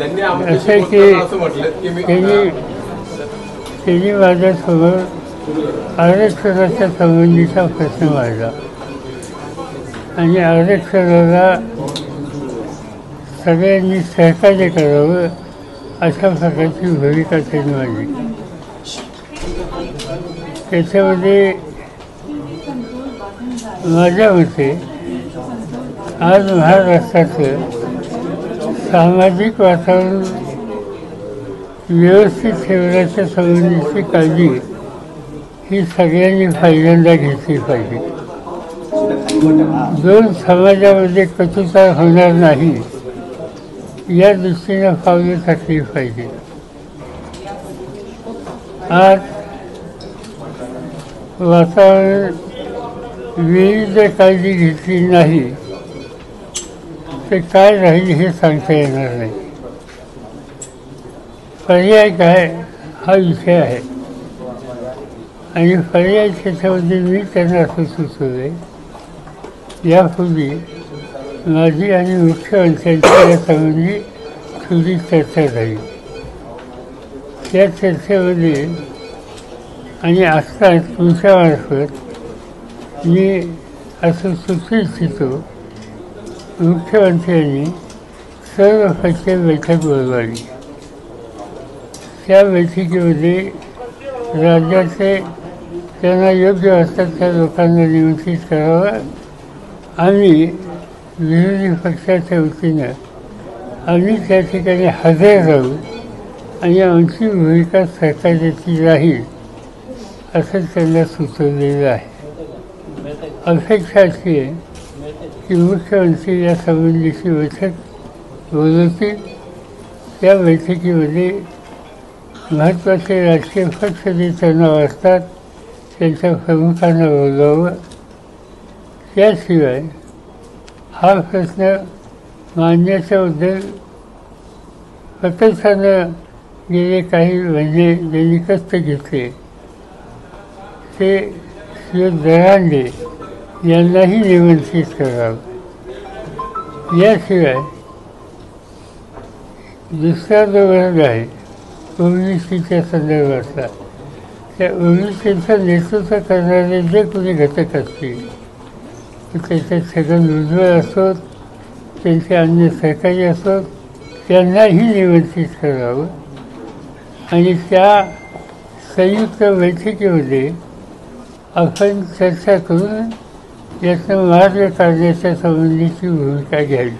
असं की त्यांनी त्यांनी माझ्यासमोर आरक्षणाच्या संबंधीचा प्रश्न मांडला. आणि आरक्षणाला सगळ्यांनी सहकार्य करावं अशा प्रकारची भूमिका त्यांनी मांडली. त्याच्यामध्ये माझ्या मते आज महाराष्ट्राचं सामाजिक वातावरण व्यवस्थित ठेवण्याच्या संबंधीची काळजी ही सगळ्यांनी पहिल्यांदा घेतली पाहिजे. दोन समाजामध्ये कटुता होणार नाही या दृष्टीनं पावले टाकली पाहिजे. आज वातावरण विविध काळजी घेतली नाही ते काय राहील हे सांगता येणार नाही पर्याय काय हा? विषय आहे आणि पर्याय त्याच्यामध्ये मी त्यांना असं सुचवले यापूर्वी माझी आणि मुख्यमंत्र्यांची यासंबंधी थोडी चर्चा झाली त्या चर्चेमध्ये आणि आत्ता तुमच्यामार्फत मी असं सुचू इच्छितो मुख्यमंत्र्यांनी सर्व पक्ष बैठक बोलवली. त्या बैठकीमध्ये राज्याचे त्यांना योग्य असतात त्या लोकांना निमंत्रित करावं आणि विरोधी पक्षाच्या वतीनं आम्ही त्या ठिकाणी हजर राहू आणि आमची भूमिका सरकारची राहील असं त्यांना सुचवलेलं आहे. अपेक्षा अशी आहे की मुख्यमंत्री या संबंधीची बैठक बोलवतील त्या बैठकीमध्ये महत्त्वाचे राजकीय पक्ष जे त्यांना असतात त्यांच्या प्रमुखांना बोलवावं त्याशिवाय हा प्रश्न मांडण्याच्याबद्दल प्रत्यक्षानं गेले काही म्हणजे ज्यांनी कष्ट घेतले. ते श्री दरांडे यांनाही निमंत्रित करावं. याशिवाय दुसरा जो वर्ग आहे ओबीसीच्या संदर्भातला त्या ओबीसीचं नेतृत्व करणारे जे कोणी घटक असतील तर त्याच्यात छगन भुजबळ असोत त्यांचे अन्य सहकारी असोत त्यांनाही निमंत्रित करावं. आणि त्या संयुक्त बैठकीमध्ये आपण चर्चा करून याचे मार्ग काढण्याच्या संबंधीची भूमिका घ्यावी.